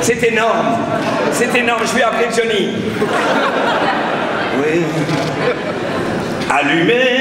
C'est énorme. C'est énorme. Je vais appeler Johnny. Oui. Allumez